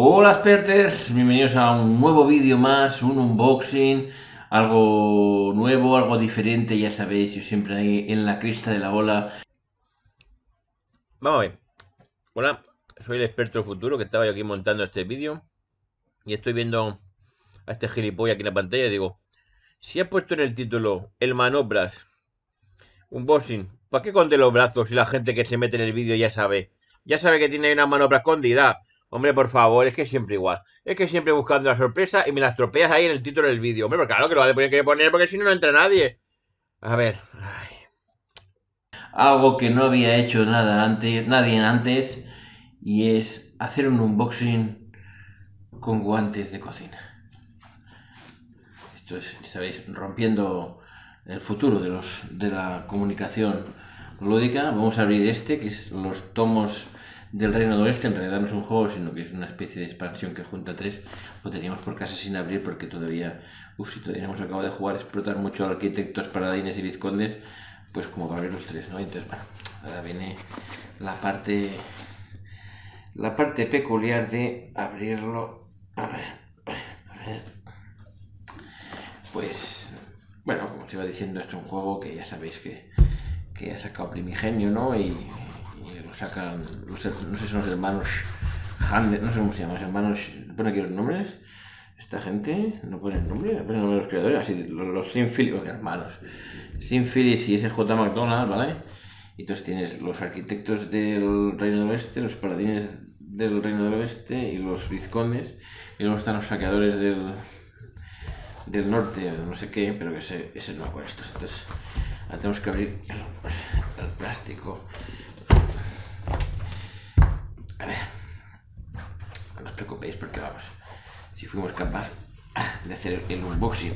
Hola Sperters, bienvenidos a un nuevo vídeo más, un unboxing, algo nuevo, algo diferente, ya sabéis, yo siempre ahí en la crista de la ola. Vamos a ver. Hola, soy el experto del futuro que estaba yo aquí montando este vídeo y estoy viendo a este gilipollas aquí en la pantalla y digo, si has puesto en el título el manobras, unboxing, ¿para qué conté los brazos si la gente que se mete en el vídeo ya sabe? Ya sabe que tiene una manobra escondida Hombre, por favor, es que siempre igual. Es que siempre buscando la sorpresa y me la estropeas ahí en el título del vídeo. Hombre, pero claro que lo vas a tener que poner porque si no, no entra nadie. A ver. Algo que no había hecho nada antes, nadie antes. Y es hacer un unboxing con guantes de cocina. Esto es, sabéis, rompiendo el futuro de, los, de la comunicación lúdica. Vamos a abrir este, que es los tomos del Reino del Oeste, en realidad no es un juego, sino que es una especie de expansión que junta tres, lo teníamos por casa sin abrir porque todavía, uff, si todavía hemos acabado de jugar, explotar mucho arquitectos, paladines y vizcondes, pues como para abrir los tres, ¿no? Entonces, bueno, ahora viene la parte, la parte peculiar de abrirlo, a ver, a ver, pues, bueno, como os iba diciendo, esto es un juego que ya sabéis que, que ha sacado Primigenio, ¿no? Y, sacan, no sé, si son los hermanos Hand, no sé cómo se llaman, los hermanos, pone aquí los nombres, esta gente, no pone el nombre, no pone el nombre de los creadores, así, los, los Sin Phillips, hermanos, Sin Phillips y SJ McDonald, ¿vale? Y entonces tienes los arquitectos del Reino del Oeste, los paladines del Reino del Oeste y los vizcondes, y luego están los saqueadores del, del norte, no sé qué, pero que ese, ese no estos. Entonces, ahora tenemos que abrir el plástico. A ver. No os preocupéis porque vamos. Si fuimos capaces de hacer el unboxing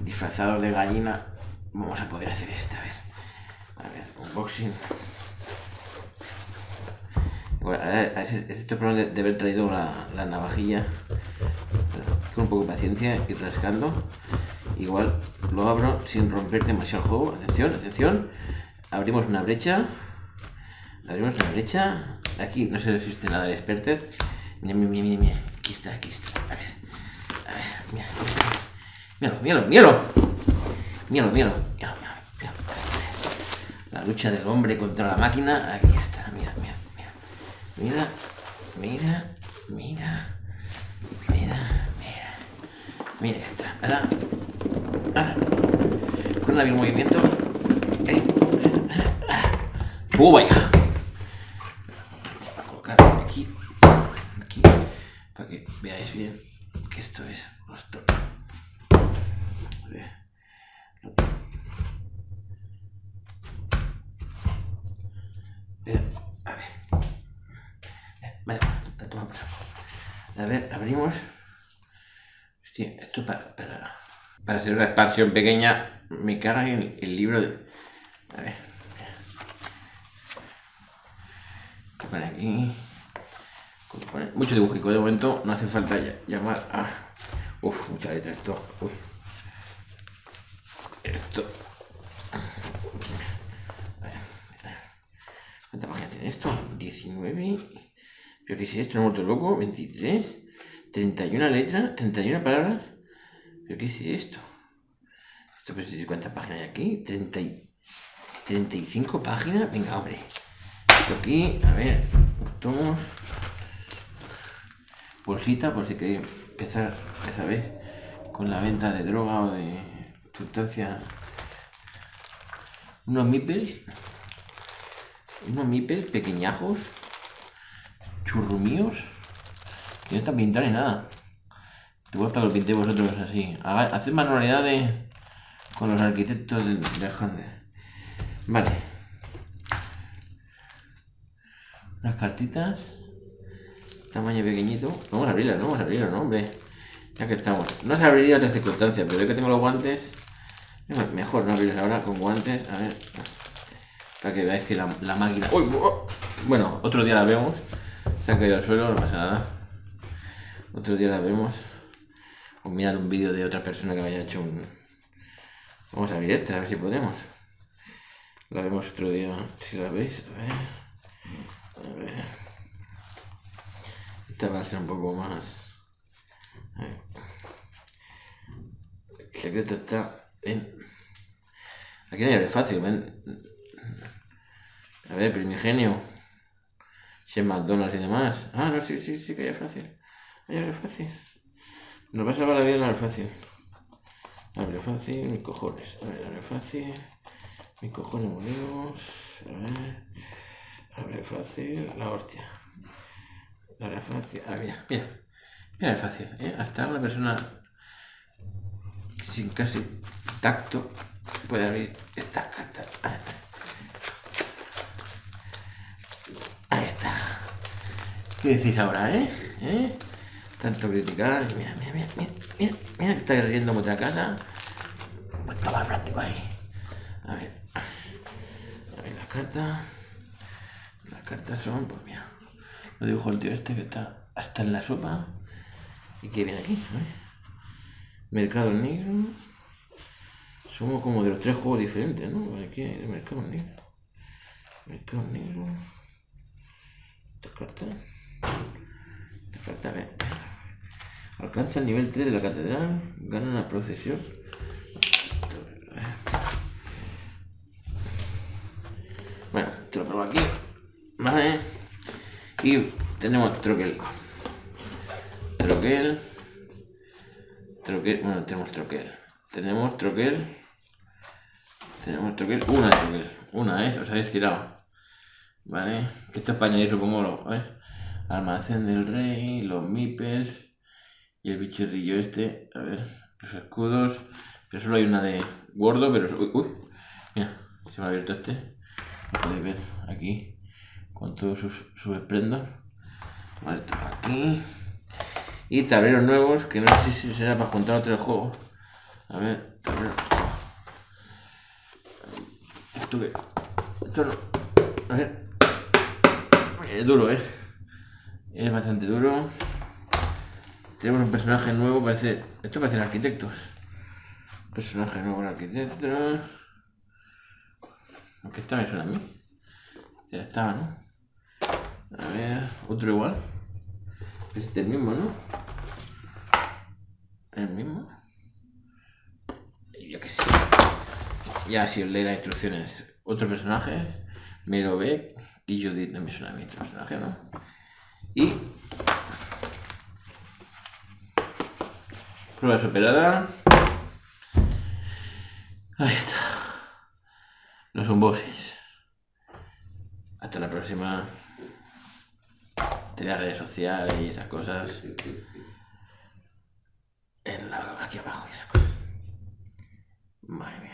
disfrazado de gallina, vamos a poder hacer este. A ver. A ver, unboxing. Bueno, a ver, este problema de, haber traído la, la navajilla con un poco de paciencia y rascando. Igual lo abro sin romper demasiado el juego. Atención, atención. Abrimos una brecha. Abrimos una brecha. Aquí no se resiste nada el experter. Mira, mira, mira, mira. Aquí está, aquí está. A ver. A mira. Míralo, míralo, míralo. Míralo, míralo. La lucha del hombre contra la máquina. Aquí está. Mira, mira, mira. Mira, mira, mira. Mira, mira. Mira, está. Ahora. Ahora. Con el movimiento. ¡Oh, vaya! veáis bien esto es esto. A ver. a ver. Vale, A ver, abrimos. Hostia, esto para, para, hacer una expansión pequeña me caga en el libro de... A ver. ¿Qué aquí? Mucho dibujico de momento no hace falta llamar a Uf, mucha letra esto esto. ¿cuánta página tiene esto? 19 pero qué es esto, no me loco 23 31 letras 31 palabras. Pero qué es esto. Esto cuántas páginas hay aquí. 30 35 páginas. Venga hombre. Esto aquí a ver tomos bolsita por si queréis empezar, ya sabéis, con la venta de droga o de sustancias. Unos mipels, unos mipels pequeñajos, churrumíos, que no están pintados ni nada. Te gusta que lo pintéis vosotros así. Haced manualidades con los arquitectos del, del Vale. Unas cartitas tamaño pequeñito. Vamos a abrirla, no vamos a abrirla, no, hombre. Ya que estamos. No se abriría otras circunstancias, pero yo que tengo los guantes, mejor no abrirlos ahora con guantes. A ver. Para que veáis que la, máquina. ¡Uy! Bueno, otro día la vemos. Se ha caído al suelo, no pasa nada. Otro día la vemos. O mirar un vídeo de otra persona que haya hecho un. Vamos a abrir esta, a ver si podemos. La vemos otro día, si la veis. A ver. A ver. Esta va a ser un poco más. El secreto está en. Aquí no hay fácil, ven. A ver, primigenio. Si McDonald's y demás. Ah, no, sí, sí, sí que hay fácil. Hay fácil. Nos va a salvar la vida en el fácil. Abre fácil, mis cojones. A ver, abre fácil. Mis cojones molidos. A ver. Abre fácil. La hostia. Abre fácil. Ah, mira, mira. Es fácil. ¿eh? Hasta una persona sin casi tacto puede abrir estas cartas. Ahí está. ¿Qué decís ahora, eh? ¿Eh? Tanto criticar. Mira, mira, mira, mira, mira, que está riendo en otra casa. Pues el práctico ahí. A ver. A ver las cartas. Las cartas son, pues mira. Lo dibujo el tío este que está hasta en la sopa. ¿Y qué viene aquí? ¿eh? Mercado negro. Somos como de los tres juegos diferentes, ¿no? Aquí hay el mercado negro. Mercado negro. Esta carta. Esta carta, a ver. Alcanza el nivel 3 de la catedral, gana la procesión. Bueno, te lo pruebo aquí. Vale. Y tenemos troquel. Troquel. Troquel. Bueno, tenemos troquel. Tenemos troquel. Tenemos troquel. Una troquel. Una, ¿eh? Os habéis tirado. Vale. Que esto es supongo, lo, ¿eh? Almacén del rey, los mipes. Y el bichirrillo este, a ver, los escudos. Pero solo hay una de gordo, pero... Uy, uy, mira, se me ha abierto este. Lo podéis ver aquí, con todos sus, sus. Vale, aquí. Y tableros nuevos, que no sé si será para juntar otro juego. A ver, tablero. Esto que... Esto no... A ver. Es duro, ¿eh? Es bastante duro. Tenemos un personaje nuevo, parece. Esto parece arquitectos. Personaje nuevo, arquitecto. Aunque esta me suena a mí. Ya estaba, ¿no? A ver, otro igual. Este es el mismo, ¿no? El mismo. Yo qué sé. Ya si os leí las instrucciones. Otro personaje. Mero Beck y Judith no me suena a mí este personaje, ¿no? Y Prueba superada. Ahí está. Los unboxings. Hasta la próxima tenía redes sociales y esas cosas. En la, aquí abajo y esas cosas. Madre mía.